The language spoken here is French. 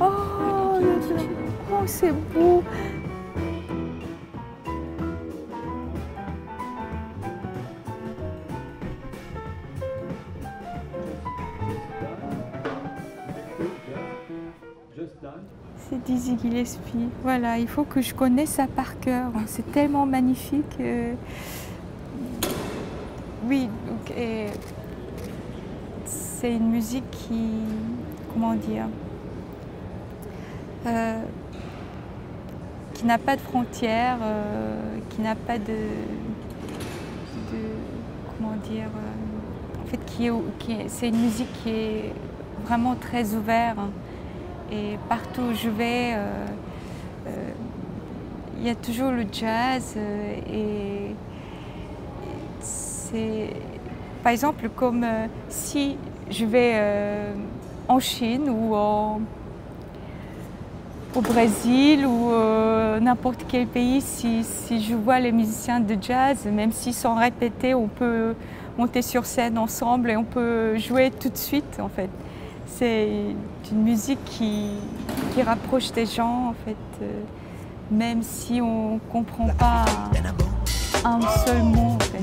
Oh, tu- Oh, c'est beau. C'est Dizzy Gillespie. Voilà, il faut que je connaisse ça par cœur. C'est tellement magnifique. euh. Oui, donc, et c'est une musique qui, comment dire, euh, qui n'a pas de frontières, euh, qui n'a pas de, comment dire, euh, en fait, qui est, c'est une musique qui est vraiment très ouverte. Et partout où je vais, il y a toujours le jazz et c'est, par exemple, comme si je vais en Chine ou en- au Brésil ou euh, n'importe quel pays, si, si je vois les musiciens de jazz, même s'ils sont répétés, on peut monter sur scène ensemble et on peut jouer tout de suite en fait. C'est une musique qui, qui rapproche des gens en fait, euh, même si on ne comprend pas un seul mot. en fait.